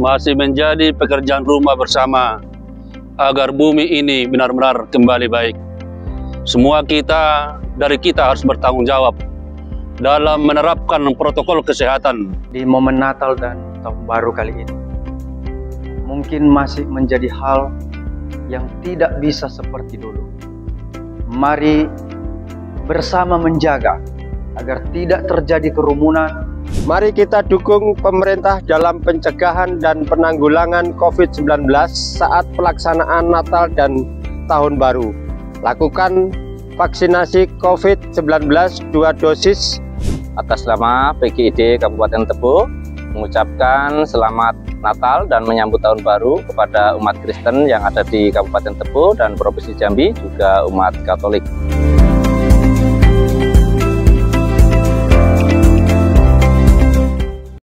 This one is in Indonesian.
masih menjadi pekerjaan rumah bersama agar bumi ini benar-benar kembali baik. Semua kita dari kita harus bertanggung jawab dalam menerapkan protokol kesehatan di momen Natal dan Tahun Baru kali ini. Mungkin masih menjadi hal yang tidak bisa seperti dulu. Mari bersama menjaga agar tidak terjadi kerumunan. Mari kita dukung pemerintah dalam pencegahan dan penanggulangan COVID-19 saat pelaksanaan Natal dan Tahun Baru. Lakukan vaksinasi COVID-19 dua dosis atas nama PGID Kabupaten Tebo mengucapkan selamat Natal dan menyambut tahun baru kepada umat Kristen yang ada di Kabupaten Tebo dan Provinsi Jambi juga umat Katolik.